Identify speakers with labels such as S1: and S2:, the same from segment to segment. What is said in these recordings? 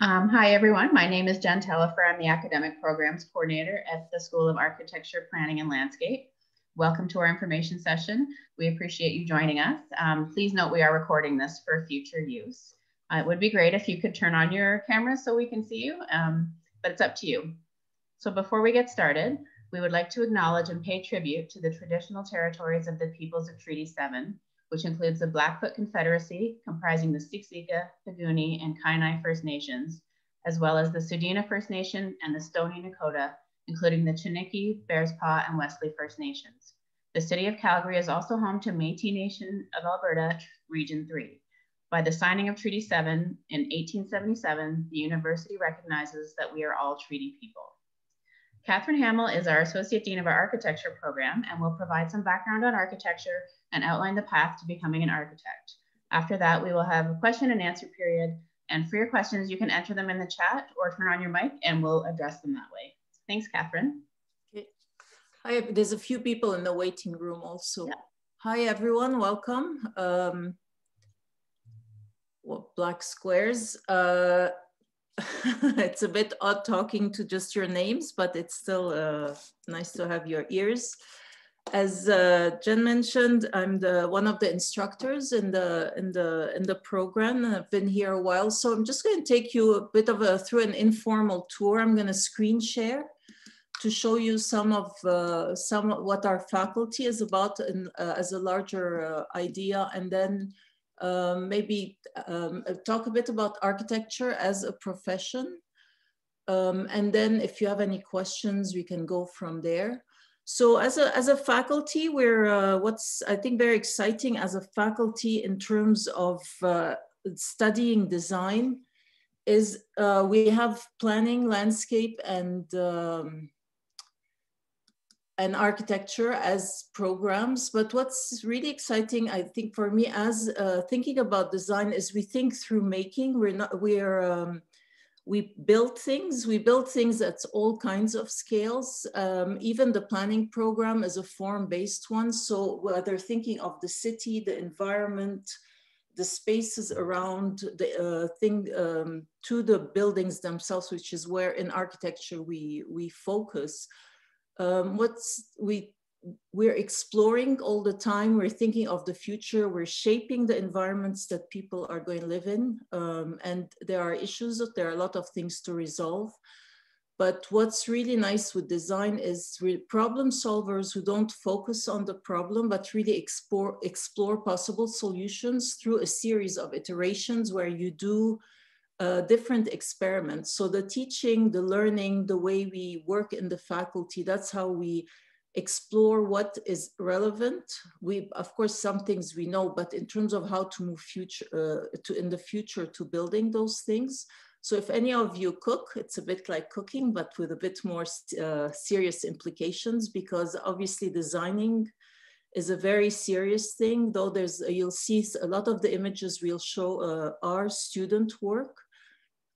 S1: Um, hi, everyone. My name is Jen Tellifer. I'm the Academic Programs Coordinator at the School of Architecture, Planning, and Landscape. Welcome to our information session. We appreciate you joining us. Um, please note we are recording this for future use. Uh, it would be great if you could turn on your camera so we can see you, um, but it's up to you. So before we get started, we would like to acknowledge and pay tribute to the traditional territories of the peoples of Treaty 7, which includes the Blackfoot Confederacy, comprising the Siksika, Piikani, and Kainai First Nations, as well as the Tsuut'ina First Nation and the Stoney Nakoda, including the Chiniki, Bearspaw, and Wesley First Nations. The city of Calgary is also home to Métis Nation of Alberta, Region 3. By the signing of Treaty 7 in 1877, the university recognizes that we are all treaty people. Catherine Hamel is our Associate Dean of our Architecture program and will provide some background on architecture and outline the path to becoming an architect. After that, we will have a question and answer period. And for your questions, you can enter them in the chat or turn on your mic and we'll address them that way. Thanks, Catherine.
S2: Okay. Hi, there's a few people in the waiting room also. Yeah. Hi, everyone, welcome. Um, well, black squares. Uh, it's a bit odd talking to just your names, but it's still uh, nice to have your ears. As uh, Jen mentioned, I'm the one of the instructors in the in the in the program. I've been here a while, so I'm just going to take you a bit of a through an informal tour. I'm going to screen share to show you some of uh, some what our faculty is about in, uh, as a larger uh, idea, and then um, maybe um, talk a bit about architecture as a profession. Um, and then if you have any questions, we can go from there. So as a, as a faculty, we're, uh, what's I think very exciting as a faculty in terms of uh, studying design is uh, we have planning, landscape, and um, and architecture as programs. But what's really exciting, I think, for me as uh, thinking about design is we think through making. We're not we're um, we build things. We build things at all kinds of scales. Um, even the planning program is a form-based one. So whether thinking of the city, the environment, the spaces around the uh, thing um, to the buildings themselves, which is where in architecture we we focus um, what's we we're exploring all the time. We're thinking of the future. We're shaping the environments that people are going to live in. Um, and there are issues there are a lot of things to resolve. But what's really nice with design is problem solvers who don't focus on the problem but really explore explore possible solutions through a series of iterations where you do uh, different experiments. So the teaching, the learning, the way we work in the faculty, that's how we explore what is relevant. We, of course, some things we know, but in terms of how to move future uh, to in the future to building those things. So if any of you cook, it's a bit like cooking, but with a bit more uh, serious implications because obviously designing is a very serious thing, though there's, you'll see a lot of the images we'll show uh, are student work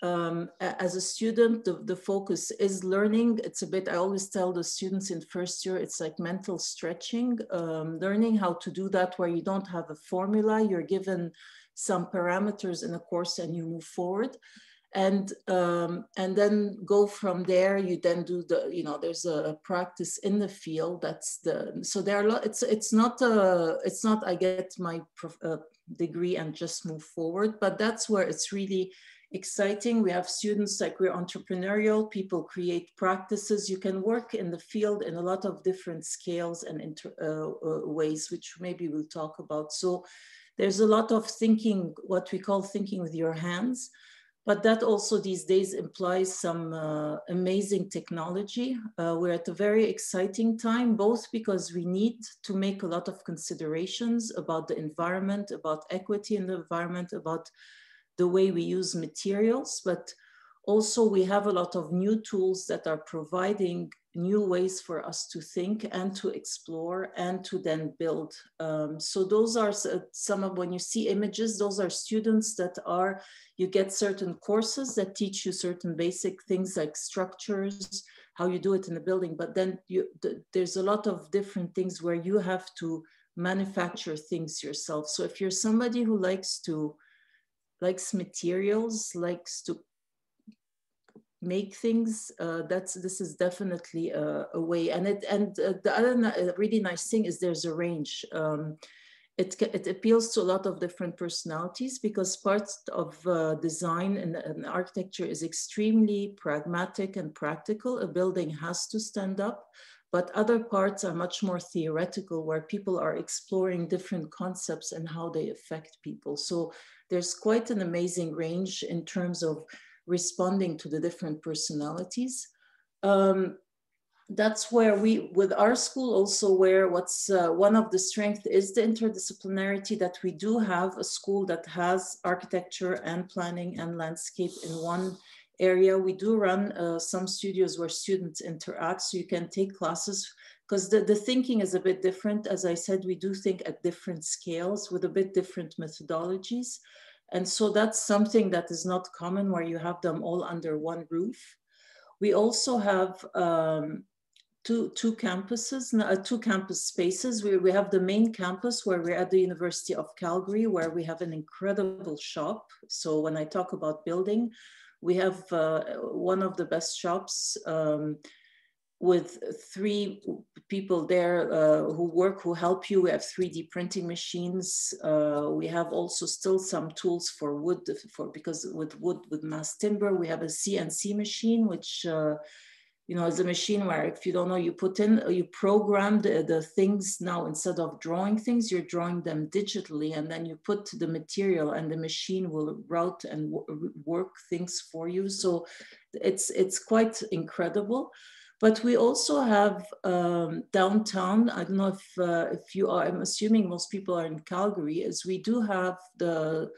S2: um, as a student, the, the focus is learning. It's a bit, I always tell the students in first year, it's like mental stretching, um, learning how to do that where you don't have a formula, you're given some parameters in a course and you move forward. And, um, and then go from there, you then do the, you know, there's a practice in the field. That's the, so there are, a lot, it's, it's not, a, it's not, I get my uh, degree and just move forward, but that's where it's really, exciting. We have students like we're entrepreneurial, people create practices. You can work in the field in a lot of different scales and inter, uh, uh, ways, which maybe we'll talk about. So there's a lot of thinking, what we call thinking with your hands, but that also these days implies some uh, amazing technology. Uh, we're at a very exciting time, both because we need to make a lot of considerations about the environment, about equity in the environment, about the way we use materials, but also we have a lot of new tools that are providing new ways for us to think and to explore and to then build. Um, so those are some of, when you see images, those are students that are, you get certain courses that teach you certain basic things like structures, how you do it in the building, but then you, there's a lot of different things where you have to manufacture things yourself. So if you're somebody who likes to likes materials, likes to make things, uh, that's this is definitely a, a way. And it and uh, the other really nice thing is there's a range. Um, it, it appeals to a lot of different personalities because parts of uh, design and, and, architecture is extremely pragmatic and practical. A building has to stand up, but other parts are much more theoretical where people are exploring different concepts and how they affect people. So there's quite an amazing range in terms of responding to the different personalities. Um, that's where we, with our school also where what's uh, one of the strength is the interdisciplinarity that we do have a school that has architecture and planning and landscape in one area. We do run uh, some studios where students interact so you can take classes because the, the thinking is a bit different. As I said, we do think at different scales with a bit different methodologies. And so that's something that is not common where you have them all under one roof. We also have um, two, two campuses, uh, two campus spaces. We, we have the main campus where we're at the University of Calgary, where we have an incredible shop. So when I talk about building, we have uh, one of the best shops um, with three people there uh, who work, who help you. We have 3D printing machines. Uh, we have also still some tools for wood, for because with wood, with mass timber, we have a CNC machine, which uh, you know, it's a machine where if you don't know, you put in, you program the, the things now instead of drawing things, you're drawing them digitally and then you put the material and the machine will route and work things for you. So it's, it's quite incredible. But we also have um, downtown. I don't know if uh, if you are. I'm assuming most people are in Calgary. Is we do have the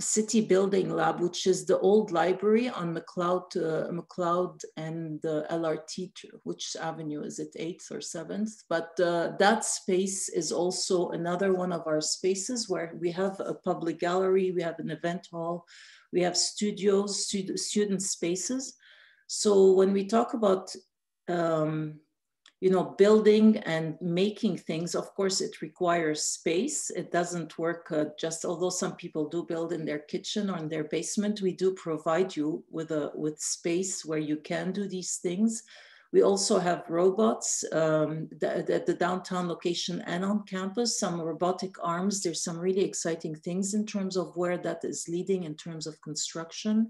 S2: city building lab, which is the old library on Macleod, uh, Macleod and the LRT, which avenue is it, 8th or 7th? But uh, that space is also another one of our spaces where we have a public gallery, we have an event hall, we have studios, stud student spaces. So when we talk about um, you know, building and making things, of course, it requires space. It doesn't work uh, just, although some people do build in their kitchen or in their basement, we do provide you with a with space where you can do these things. We also have robots um, at the downtown location and on campus, some robotic arms. There's some really exciting things in terms of where that is leading in terms of construction.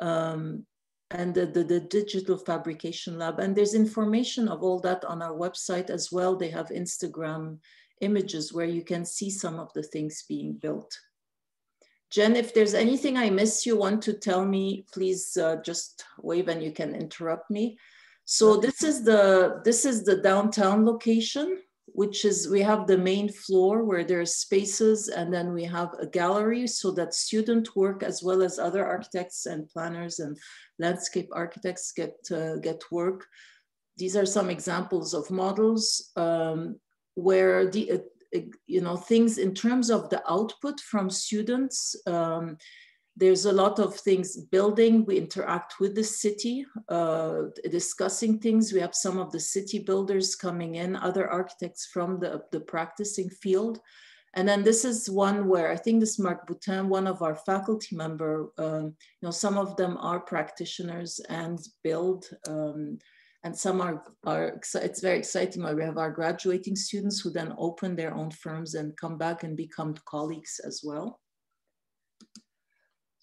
S2: Um, and the, the, the, digital fabrication lab. And there's information of all that on our website as well. They have Instagram images where you can see some of the things being built. Jen, if there's anything I missed you want to tell me, please uh, just wave and you can interrupt me. So this is the this is the downtown location which is we have the main floor where there are spaces and then we have a gallery so that student work as well as other architects and planners and landscape architects get uh, get work. These are some examples of models um, where the uh, you know things in terms of the output from students um, there's a lot of things building. We interact with the city, uh, discussing things. We have some of the city builders coming in, other architects from the, the practicing field. And then this is one where I think this Marc Boutin, one of our faculty member, um, you know, some of them are practitioners and build, um, and some are, are, it's very exciting where we have our graduating students who then open their own firms and come back and become colleagues as well.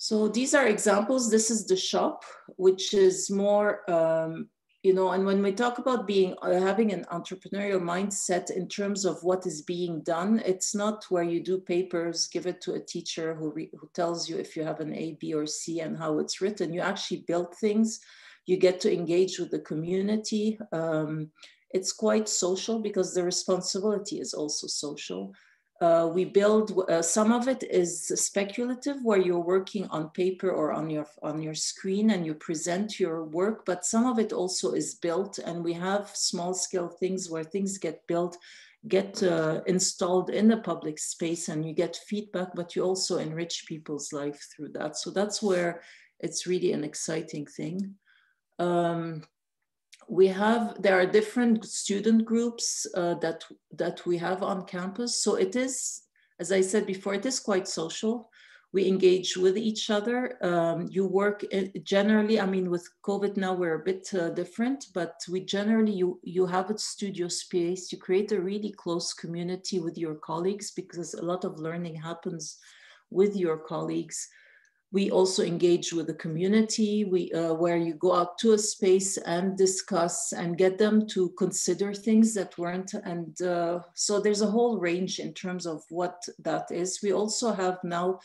S2: So these are examples. This is the shop, which is more, um, you know, and when we talk about being uh, having an entrepreneurial mindset in terms of what is being done, it's not where you do papers, give it to a teacher who, who tells you if you have an A, B, or C and how it's written. You actually build things. You get to engage with the community. Um, it's quite social because the responsibility is also social. Uh, we build uh, some of it is speculative where you're working on paper or on your on your screen and you present your work but some of it also is built and we have small scale things where things get built get uh, installed in the public space and you get feedback but you also enrich people's life through that. So that's where it's really an exciting thing. Um, we have there are different student groups uh, that that we have on campus so it is as i said before it is quite social we engage with each other. Um, you work uh, generally, I mean, with COVID now we're a bit uh, different, but we generally, you, you have a studio space, you create a really close community with your colleagues because a lot of learning happens with your colleagues. We also engage with the community we, uh, where you go out to a space and discuss and get them to consider things that weren't. And uh, so there's a whole range in terms of what that is. We also have now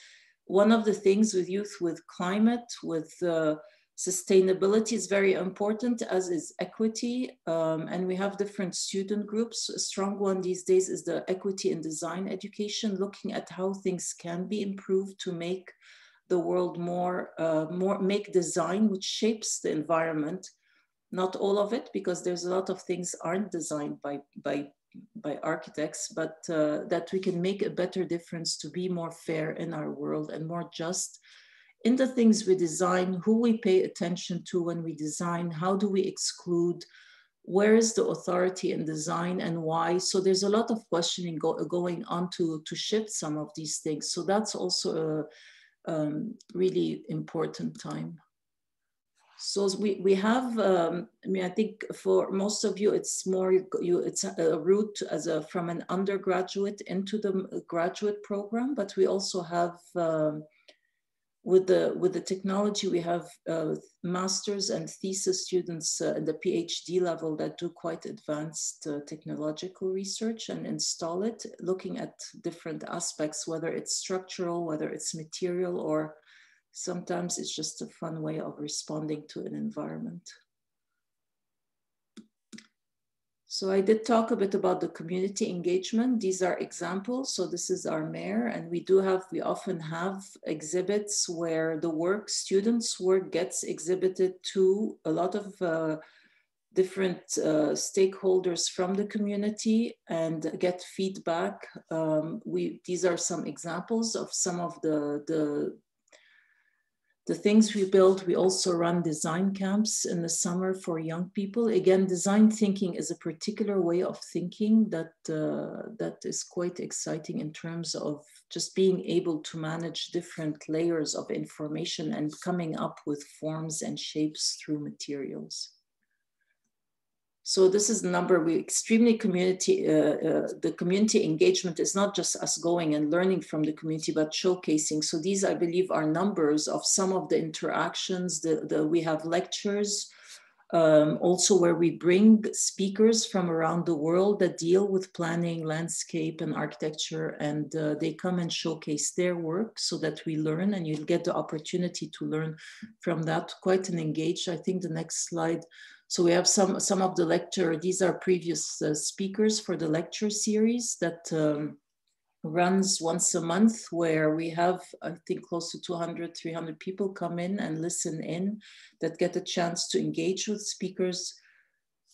S2: one of the things with youth with climate, with uh, sustainability is very important, as is equity. Um, and we have different student groups. A strong one these days is the equity in design education, looking at how things can be improved to make the world more, uh, more make design, which shapes the environment. Not all of it, because there's a lot of things aren't designed by, by by architects, but uh, that we can make a better difference to be more fair in our world and more just in the things we design, who we pay attention to when we design, how do we exclude, where is the authority in design and why? So there's a lot of questioning go, going on to, to shift some of these things. So that's also a um, really important time. So we, we have, um, I mean, I think for most of you, it's more, you, it's a route as a, from an undergraduate into the graduate program, but we also have, um, with the, with the technology, we have uh, masters and thesis students uh, the PhD level that do quite advanced uh, technological research and install it, looking at different aspects, whether it's structural, whether it's material or sometimes it's just a fun way of responding to an environment. So I did talk a bit about the community engagement. These are examples. So this is our mayor and we do have, we often have exhibits where the work, students work gets exhibited to a lot of uh, different uh, stakeholders from the community and get feedback. Um, we, these are some examples of some of the, the the things we build, we also run design camps in the summer for young people. Again, design thinking is a particular way of thinking that, uh, that is quite exciting in terms of just being able to manage different layers of information and coming up with forms and shapes through materials. So this is the number we extremely community, uh, uh, the community engagement is not just us going and learning from the community, but showcasing. So these, I believe, are numbers of some of the interactions. that, we have lectures, um, also where we bring speakers from around the world that deal with planning, landscape, and architecture, and uh, they come and showcase their work so that we learn, and you get the opportunity to learn from that. Quite an engaged. I think the next slide so we have some, some of the lecture, these are previous uh, speakers for the lecture series that um, runs once a month where we have, I think close to 200, 300 people come in and listen in that get a chance to engage with speakers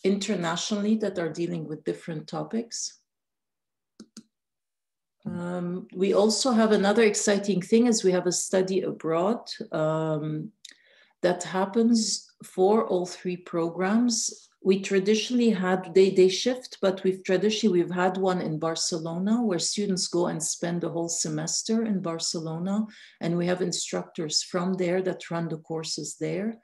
S2: internationally that are dealing with different topics. Um, we also have another exciting thing is we have a study abroad um, that happens for all three programs. We traditionally had, they, they shift, but we've traditionally, we've had one in Barcelona where students go and spend the whole semester in Barcelona. And we have instructors from there that run the courses there.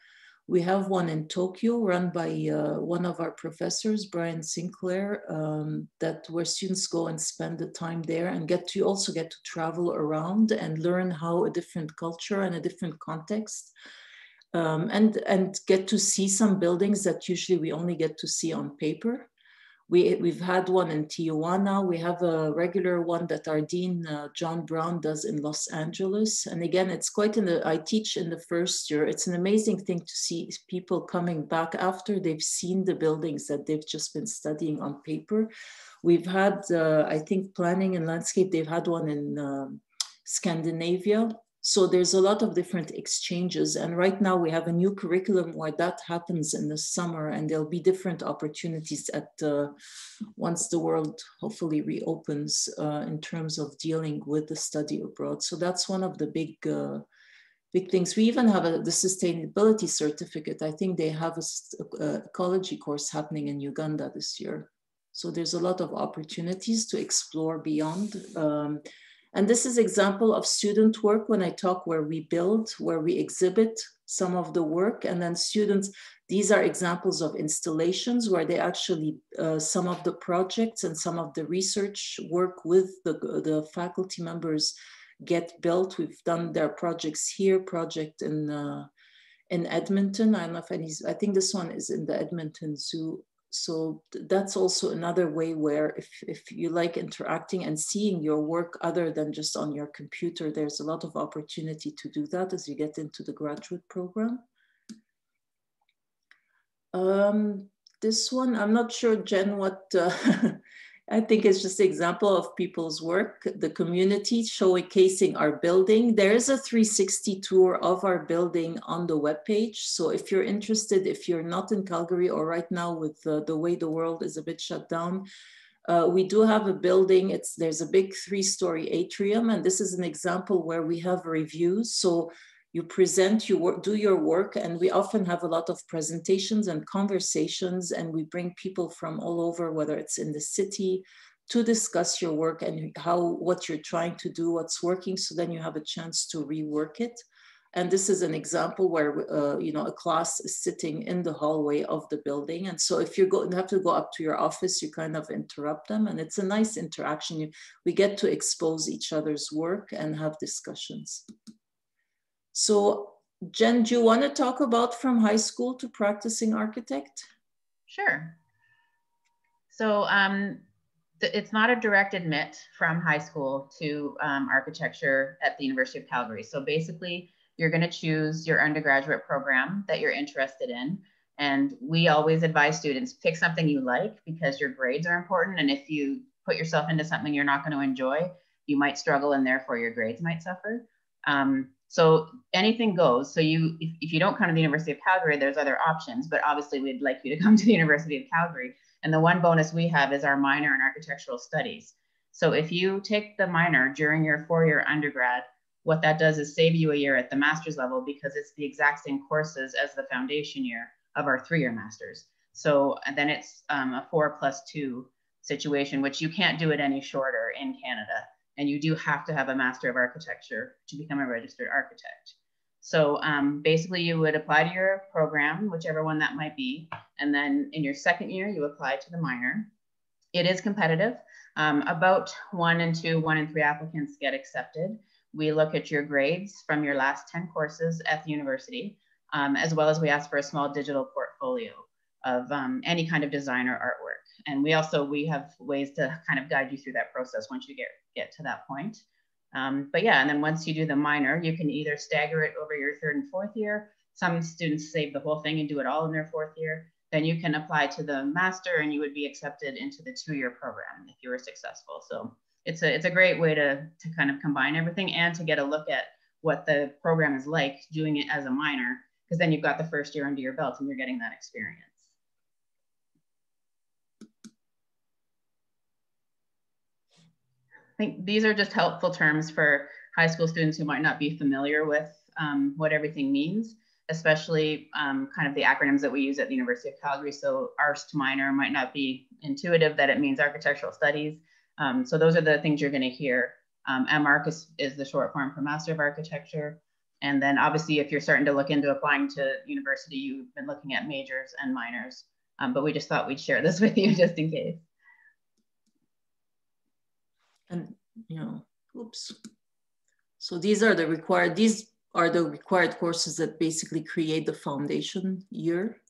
S2: We have one in Tokyo run by uh, one of our professors, Brian Sinclair, um, that where students go and spend the time there and get to also get to travel around and learn how a different culture and a different context um, and, and get to see some buildings that usually we only get to see on paper. We, we've had one in Tijuana. We have a regular one that our dean, uh, John Brown, does in Los Angeles. And again, it's quite in the, I teach in the first year. It's an amazing thing to see people coming back after they've seen the buildings that they've just been studying on paper. We've had, uh, I think, planning and landscape, they've had one in um, Scandinavia so there's a lot of different exchanges. And right now we have a new curriculum where that happens in the summer and there'll be different opportunities at uh, once the world hopefully reopens uh, in terms of dealing with the study abroad. So that's one of the big, uh, big things. We even have a, the sustainability certificate. I think they have a, a ecology course happening in Uganda this year. So there's a lot of opportunities to explore beyond. Um, And this is example of student work when I talk where we build, where we exhibit some of the work. And then students, these are examples of installations where they actually, uh, some of the projects and some of the research work with the, the faculty members get built. We've done their projects here, project in, uh, in Edmonton. I don't know if any, I think this one is in the Edmonton Zoo so that's also another way where if, if you like interacting and seeing your work other than just on your computer, there's a lot of opportunity to do that as you get into the graduate program. Um, this one, I'm not sure, Jen, what uh, I think it's just an example of people's work, the community showcasing our building. There is a 360 tour of our building on the webpage. So if you're interested, if you're not in Calgary or right now with the way the world is a bit shut down, uh, we do have a building. It's There's a big three-story atrium, and this is an example where we have reviews. So you present, you work, do your work, and we often have a lot of presentations and conversations, and we bring people from all over, whether it's in the city, to discuss your work and how what you're trying to do, what's working, so then you have a chance to rework it. And this is an example where uh, you know a class is sitting in the hallway of the building, and so if you go have to go up to your office, you kind of interrupt them, and it's a nice interaction. You, we get to expose each other's work and have discussions. So Jen, do you want to talk about from high school to practicing architect?
S1: Sure. So um, it's not a direct admit from high school to um, architecture at the University of Calgary. So basically, you're going to choose your undergraduate program that you're interested in. And we always advise students pick something you like because your grades are important. And if you put yourself into something you're not going to enjoy, you might struggle and therefore your grades might suffer. Um, so anything goes. So you, if, if you don't come to the University of Calgary, there's other options, but obviously we'd like you to come to the University of Calgary. And the one bonus we have is our minor in architectural studies. So if you take the minor during your four-year undergrad, what that does is save you a year at the master's level because it's the exact same courses as the foundation year of our three-year masters. So then it's um, a four plus two situation, which you can't do it any shorter in Canada and you do have to have a Master of Architecture to become a registered architect. So um, basically you would apply to your program, whichever one that might be. And then in your second year, you apply to the minor. It is competitive. Um, about one and two, one and three applicants get accepted. We look at your grades from your last 10 courses at the university, um, as well as we ask for a small digital portfolio of um, any kind of design or artwork and we also we have ways to kind of guide you through that process once you get get to that point. Um, but yeah and then once you do the minor you can either stagger it over your third and fourth year. Some students save the whole thing and do it all in their fourth year. Then you can apply to the master and you would be accepted into the two-year program if you were successful. So it's a it's a great way to to kind of combine everything and to get a look at what the program is like doing it as a minor because then you've got the first year under your belt and you're getting that experience I think these are just helpful terms for high school students who might not be familiar with um, what everything means, especially um, kind of the acronyms that we use at the University of Calgary. So ARST minor might not be intuitive that it means architectural studies. Um, so those are the things you're gonna hear. Um, MArch is, is the short form for Master of Architecture. And then obviously if you're starting to look into applying to university, you've been looking at majors and minors. Um, but we just thought we'd share this with you just in case
S2: and you know, oops. So these are the required, these are the required courses that basically create the foundation year.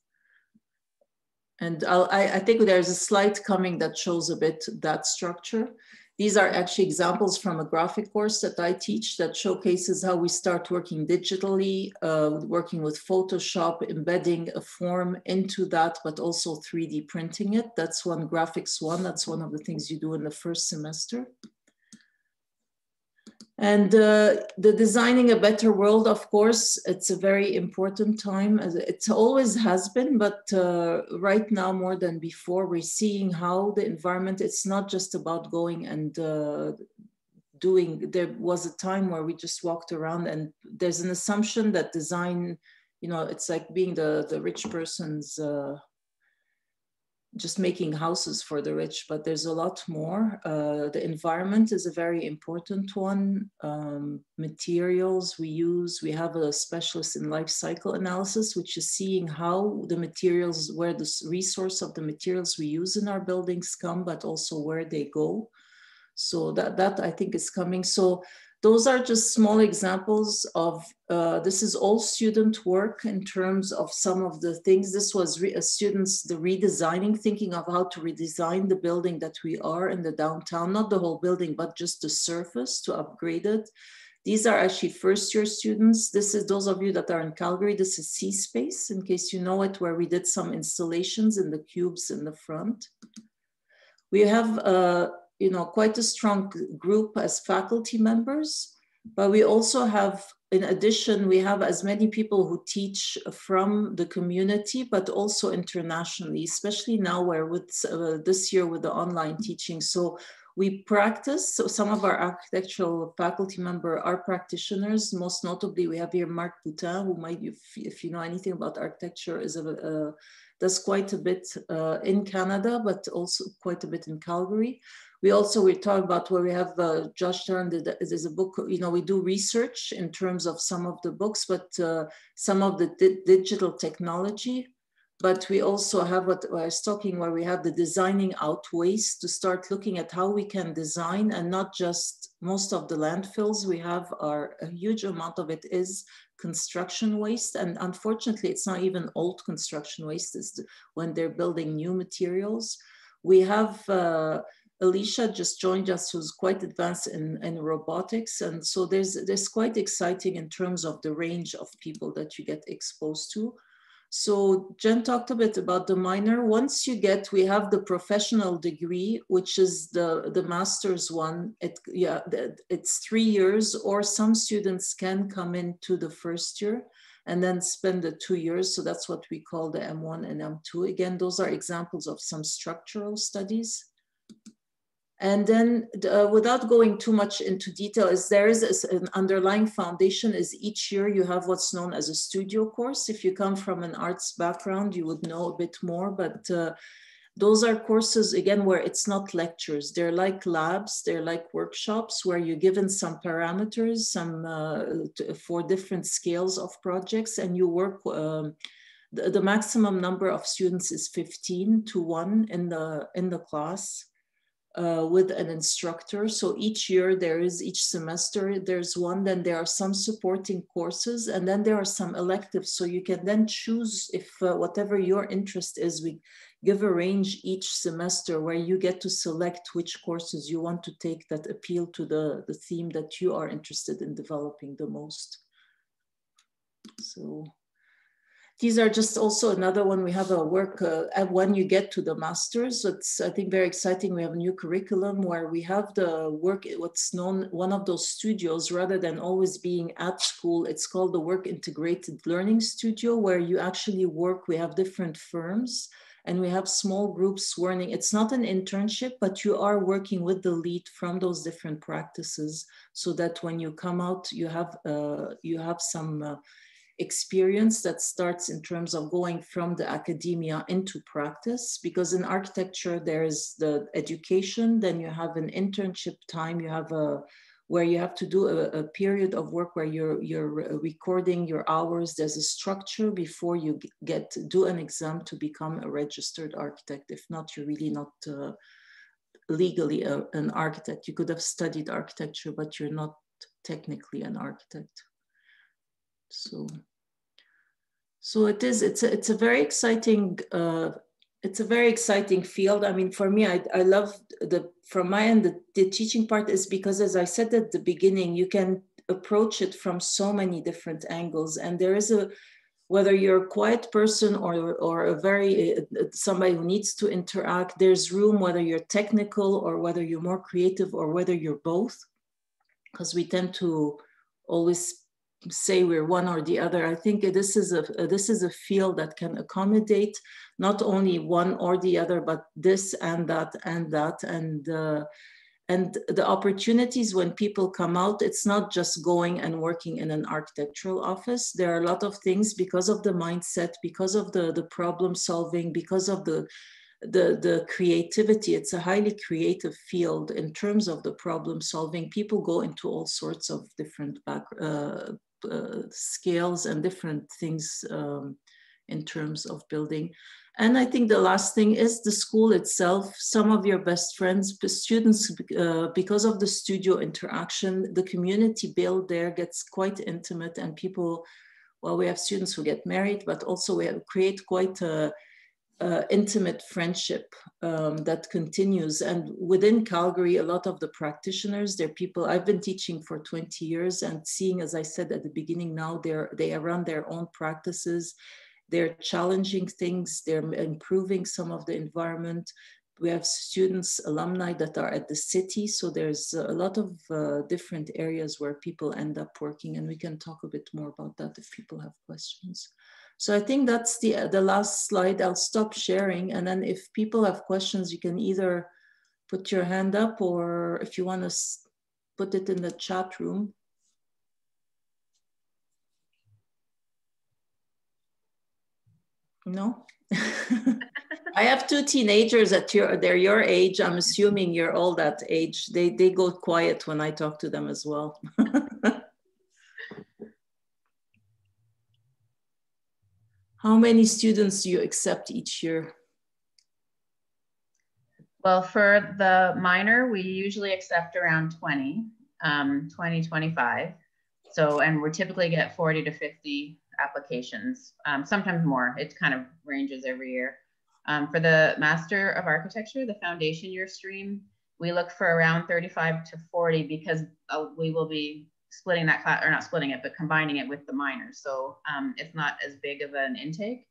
S2: And I'll, I, I think there's a slide coming that shows a bit that structure. These are actually examples from a graphic course that I teach that showcases how we start working digitally, uh, working with Photoshop, embedding a form into that, but also 3D printing it. That's one graphics one. That's one of the things you do in the first semester. And uh, the designing a better world, of course, it's a very important time. It always has been, but uh, right now more than before, we're seeing how the environment, it's not just about going and uh, doing, there was a time where we just walked around and there's an assumption that design, you know, it's like being the, the rich person's uh, just making houses for the rich, but there's a lot more. Uh, the environment is a very important one. Um, materials we use, we have a specialist in life cycle analysis, which is seeing how the materials, where the resource of the materials we use in our buildings come, but also where they go. So that, that I think is coming. So those are just small examples of, uh, this is all student work in terms of some of the things. This was uh, students, the redesigning, thinking of how to redesign the building that we are in the downtown, not the whole building, but just the surface to upgrade it. These are actually first year students. This is those of you that are in Calgary. This is C Space, in case you know it, where we did some installations in the cubes in the front. We have uh, you know, quite a strong group as faculty members, but we also have, in addition, we have as many people who teach from the community, but also internationally, especially now where with uh, this year with the online teaching. So we practice, so some of our architectural faculty member are practitioners. Most notably, we have here Marc Boutin, who might, if, if you know anything about architecture, is a, a does quite a bit uh, in Canada, but also quite a bit in Calgary. We also, we talk about where we have uh, Josh Taron, there's a book, you know, we do research in terms of some of the books, but uh, some of the di digital technology. But we also have what I was talking where we have the designing out waste to start looking at how we can design and not just most of the landfills we have are a huge amount of it is construction waste. And unfortunately, it's not even old construction waste, it's when they're building new materials. We have uh, Alicia just joined us, who's quite advanced in, in robotics. And so there's, there's quite exciting in terms of the range of people that you get exposed to. So Jen talked a bit about the minor. Once you get, we have the professional degree, which is the, the master's one. It, yeah, it's three years, or some students can come into the first year and then spend the two years. So that's what we call the M1 and M2. Again, those are examples of some structural studies. And then uh, without going too much into detail, is there is an underlying foundation is each year you have what's known as a studio course. If you come from an arts background, you would know a bit more, but uh, those are courses again where it's not lectures they're like labs they're like workshops where you're given some parameters some uh, for different scales of projects and you work um, the, the, maximum number of students is 15 to 1 in the in the class uh, with an instructor. So each year there is, each semester there's one, then there are some supporting courses, and then there are some electives. So you can then choose if uh, whatever your interest is, we give a range each semester where you get to select which courses you want to take that appeal to the, the theme that you are interested in developing the most. So these are just also another one. We have a work uh, when you get to the masters. It's I think very exciting. We have a new curriculum where we have the work. What's known one of those studios rather than always being at school. It's called the Work Integrated Learning Studio, where you actually work. We have different firms and we have small groups learning. It's not an internship, but you are working with the lead from those different practices, so that when you come out, you have uh, you have some. Uh, experience that starts in terms of going from the academia into practice because in architecture there is the education then you have an internship time you have a where you have to do a, a, period of work where you're you're recording your hours. There's a structure before you get do an exam to become a registered architect if not you're really not uh, legally a, an architect. You could have studied architecture but you're not technically an architect so, so it is. It's a, it's a very exciting. Uh, it's a very exciting field. I mean, for me, I, I love the from my end the, the teaching part is because, as I said at the beginning, you can approach it from so many different angles, and there is a whether you're a quiet person or, or a very uh, somebody who needs to interact there's room whether you're technical or whether you're more creative or whether you're both because we tend to always say we're one or the other. I think this is a this is a field that can accommodate not only one or the other, but this and that and that and. Uh, and the opportunities when people come out it's not just going and working in an architectural office there are a lot of things because of the mindset because of the the problem solving because of the the, the creativity, it's a highly creative field in terms of the problem solving. People go into all sorts of different back, uh, uh, scales and different things um, in terms of building. And I think the last thing is the school itself. Some of your best friends, students, uh, because of the studio interaction, the community build there gets quite intimate and people, well, we have students who get married, but also we have, create quite a, uh, intimate friendship um, that continues. And within Calgary, a lot of the practitioners, they're people I've been teaching for 20 years and seeing, as I said at the beginning, now they're, they run their own practices. They're challenging things, they're improving some of the environment. We have students, alumni that are at the city. So there's a lot of uh, different areas where people end up working and we can talk a bit more about that if people have questions. So I think that's the, the last slide. I'll stop sharing. And then if people have questions, you can either put your hand up or if you want to put it in the chat room. No? I have two teenagers at your, they're your age. I'm assuming you're all that age. They, they go quiet when I talk to them as well. How many students do you accept each year?
S1: Well, for the minor, we usually accept around 20, um, 20, 25. So, and we typically get 40 to 50 applications, um, sometimes more. It kind of ranges every year. Um, for the Master of Architecture, the foundation year stream, we look for around 35 to 40 because uh, we will be splitting that class, or not splitting it, but combining it with the minors. So um, it's not as big of an intake.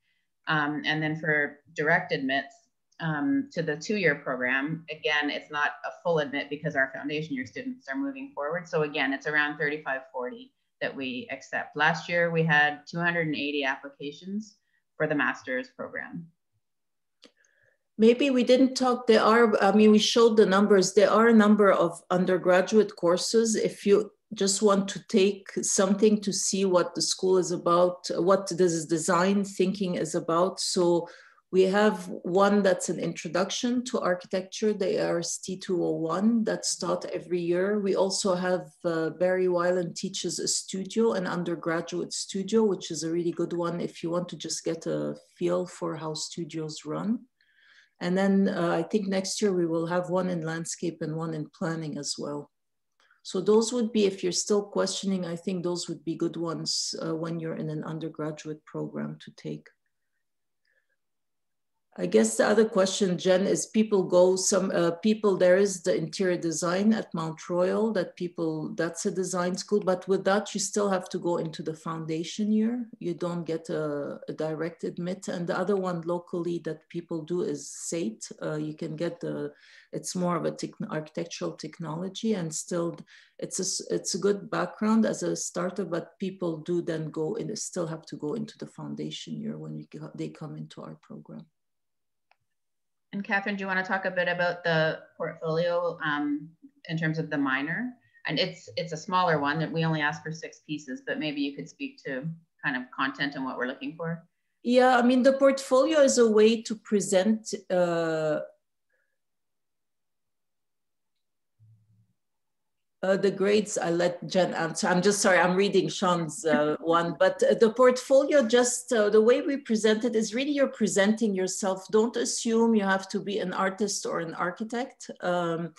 S1: Um, and then for direct admits um, to the two-year program, again, it's not a full admit because our foundation year students are moving forward. So again, it's around 35, 40 that we accept. Last year, we had 280 applications for the master's program.
S2: Maybe we didn't talk, there are, I mean, we showed the numbers. There are a number of undergraduate courses. If you just want to take something to see what the school is about, what this design thinking is about. So we have one that's an introduction to architecture, the ARST 201 that's taught every year. We also have uh, Barry Wylant teaches a studio, an undergraduate studio, which is a really good one if you want to just get a feel for how studios run. And then uh, I think next year we will have one in landscape and one in planning as well. So those would be, if you're still questioning, I think those would be good ones uh, when you're in an undergraduate program to take. I guess the other question, Jen, is people go some uh, people. There is the interior design at Mount Royal that people that's a design school, but with that you still have to go into the foundation year. You don't get a, a direct admit. And the other one locally that people do is SAIT. Uh, you can get the. It's more of a architectural technology, and still, it's a it's a good background as a starter. But people do then go in. Still have to go into the foundation year when you, they come into our program.
S1: And Catherine, do you want to talk a bit about the portfolio um, in terms of the minor? And it's it's a smaller one that we only ask for six pieces, but maybe you could speak to kind of content and what we're looking for.
S2: Yeah, I mean, the portfolio is a way to present uh, Uh, the grades, I let Jen answer. I'm just sorry, I'm reading Sean's uh, one, but uh, the portfolio, just uh, the way we present it is really you're presenting yourself. Don't assume you have to be an artist or an architect. Um,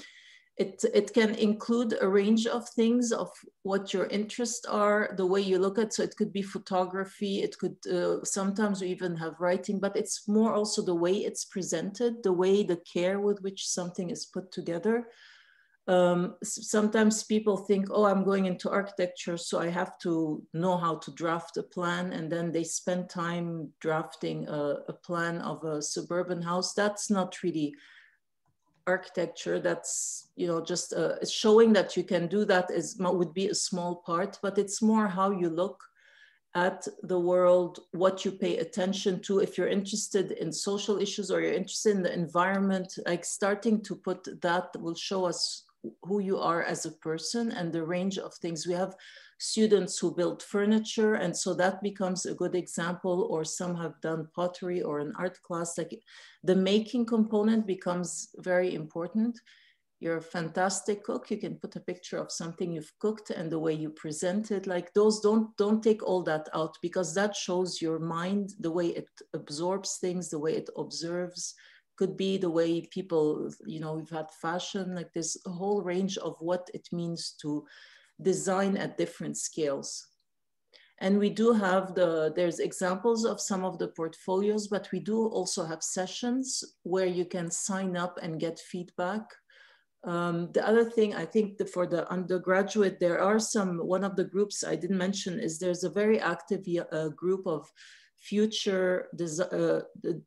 S2: it, it can include a range of things of what your interests are, the way you look at, so it could be photography, it could, uh, sometimes we even have writing, but it's more also the way it's presented, the way, the care with which something is put together um, sometimes people think, oh, I'm going into architecture, so I have to know how to draft a plan. And then they spend time drafting a, a plan of a suburban house. That's not really architecture. That's, you know, just uh, showing that you can do that is would be a small part, but it's more how you look at the world, what you pay attention to. If you're interested in social issues or you're interested in the environment, like starting to put that will show us who you are as a person and the range of things. We have students who build furniture. And so that becomes a good example, or some have done pottery or an art class. Like the making component becomes very important. You're a fantastic cook. You can put a picture of something you've cooked and the way you present it. Like those, don't, don't take all that out because that shows your mind, the way it absorbs things, the way it observes, could be the way people, you know, we've had fashion, like there's a whole range of what it means to design at different scales. And we do have the, there's examples of some of the portfolios, but we do also have sessions where you can sign up and get feedback. Um, the other thing I think the, for the undergraduate, there are some, one of the groups I didn't mention is there's a very active uh, group of future desi uh,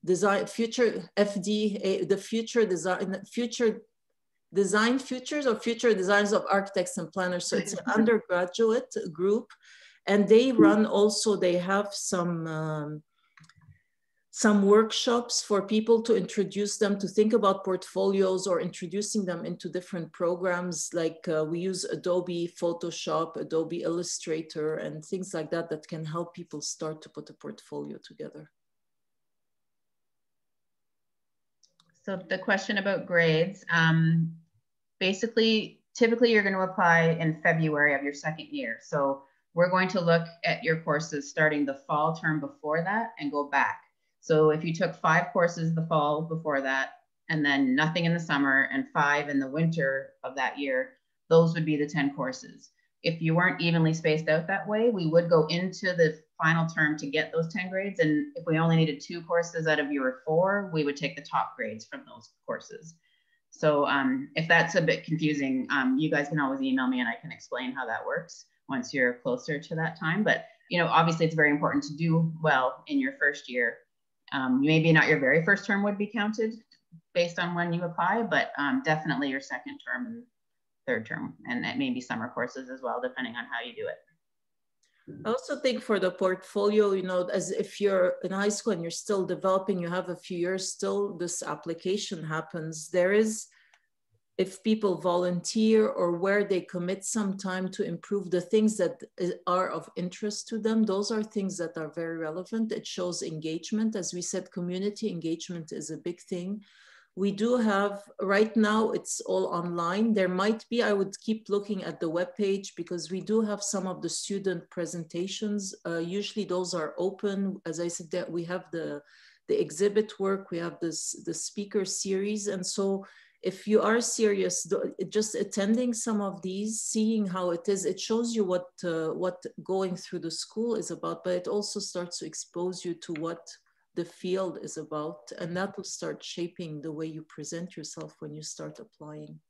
S2: design, future FDA, the future design, future design futures or future designs of architects and planners. So it's an undergraduate group and they run also, they have some, um, some workshops for people to introduce them to think about portfolios or introducing them into different programs like uh, we use Adobe Photoshop, Adobe Illustrator and things like that that can help people start to put a portfolio together.
S1: So the question about grades, um, basically, typically you're going to apply in February of your second year. So we're going to look at your courses starting the fall term before that and go back. So if you took five courses the fall before that, and then nothing in the summer and five in the winter of that year, those would be the 10 courses. If you weren't evenly spaced out that way, we would go into the final term to get those 10 grades. And if we only needed two courses out of your four, we would take the top grades from those courses. So um, if that's a bit confusing, um, you guys can always email me and I can explain how that works once you're closer to that time. But you know, obviously it's very important to do well in your first year. Um, maybe not your very first term would be counted based on when you apply, but um, definitely your second term and third term, and maybe summer courses as well, depending on how you do it.
S2: I also think for the portfolio, you know, as if you're in high school and you're still developing, you have a few years still, this application happens. There is, if people volunteer or where they commit some time to improve the things that are of interest to them, those are things that are very relevant. It shows engagement. As we said, community engagement is a big thing. We do have, right now it's all online. There might be, I would keep looking at the web page because we do have some of the student presentations. Uh, usually those are open. As I said, that we have the, the exhibit work, we have this the speaker series. And so if you are serious, just attending some of these, seeing how it is, it shows you what, uh, what going through the school is about, but it also starts to expose you to what the field is about, and that will start shaping the way you present yourself when you start applying.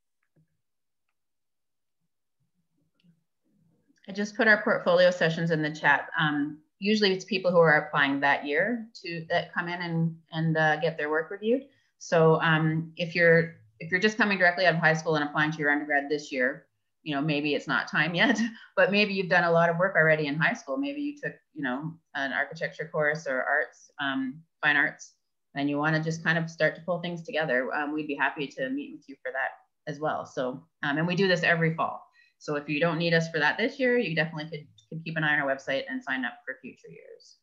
S1: I just put our portfolio sessions in the chat. Um, usually it's people who are applying that year to that come in and, and uh, get their work reviewed. So um, if you're if you're just coming directly out of high school and applying to your undergrad this year, you know maybe it's not time yet but maybe you've done a lot of work already in high school. Maybe you took you know an architecture course or arts um, fine arts and you want to just kind of start to pull things together. Um, we'd be happy to meet with you for that as well. So um, and we do this every fall. So if you don't need us for that this year you definitely could, could keep an eye on our website and sign up for future years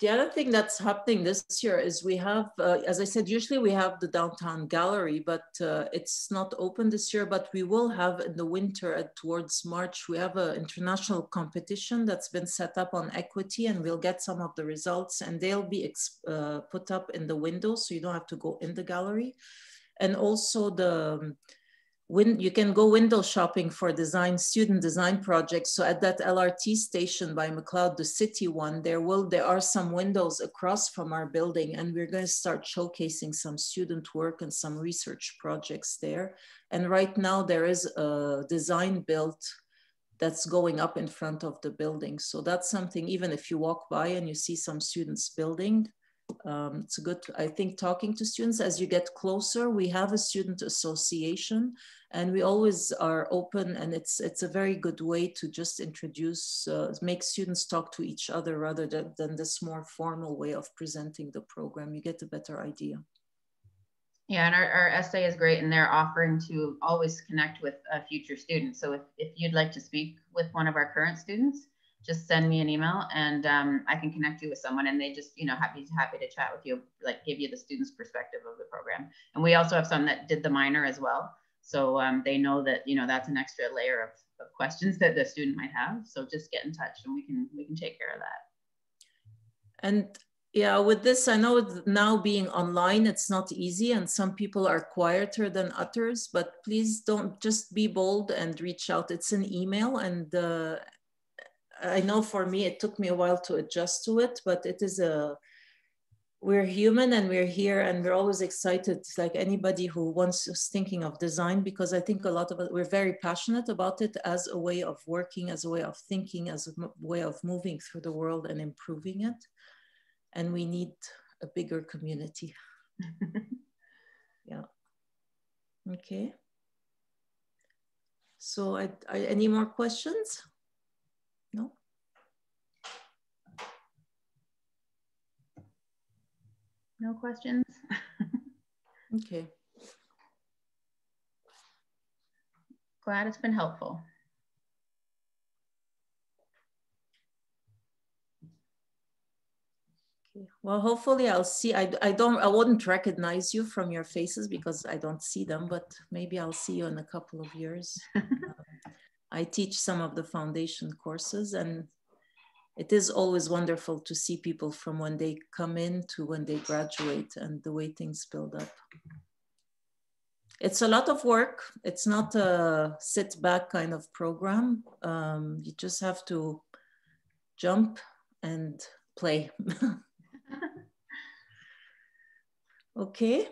S2: the other thing that's happening this year is we have, uh, as I said, usually we have the downtown gallery, but uh, it's not open this year, but we will have in the winter towards March, we have an international competition that's been set up on equity and we'll get some of the results and they'll be uh, put up in the window so you don't have to go in the gallery. And also the, when you can go window shopping for design student design projects. So at that lrt station by Macleod the city one there will there are some windows across from our building and we're going to start showcasing some student work and some research projects there. And right now there is a design built that's going up in front of the building. So that's something even if you walk by and you see some students building um, it's a good, I think, talking to students as you get closer. We have a student association and we always are open and it's, it's a very good way to just introduce, uh, make students talk to each other rather than, than this more formal way of presenting the program. You get a better idea.
S1: Yeah, and our, our SA is great, and they're offering to always connect with a future student. So if, if you'd like to speak with one of our current students, just send me an email and um, I can connect you with someone and they just, you know, happy happy to chat with you, like give you the student's perspective of the program. And we also have some that did the minor as well. So um, they know that, you know, that's an extra layer of, of questions that the student might have. So just get in touch and we can, we can take care of that.
S2: And yeah, with this, I know now being online, it's not easy and some people are quieter than others, but please don't just be bold and reach out. It's an email and uh, I know for me, it took me a while to adjust to it, but it is a, we're human and we're here and we're always excited like anybody who wants is thinking of design because i think a lot of it we're very passionate about it as a way of working as a way of thinking as a way of moving through the world and improving it. And we need a bigger community. Yeah. Okay. So I, I, any more questions no
S1: No questions?
S2: okay.
S1: Glad it's been helpful.
S2: Well, hopefully I'll see, I, I don't, I wouldn't recognize you from your faces because I don't see them, but maybe I'll see you in a couple of years. I teach some of the foundation courses and it is always wonderful to see people from when they come in to when they graduate and the way things build up. It's a lot of work. It's not a sit back kind of program. Um, you just have to jump and play. okay.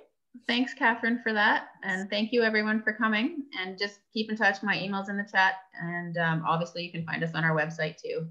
S1: Thanks, Catherine, for that. And thank you, everyone, for coming. And just keep in touch. My email's in the chat. And um, obviously, you can find us on our website too.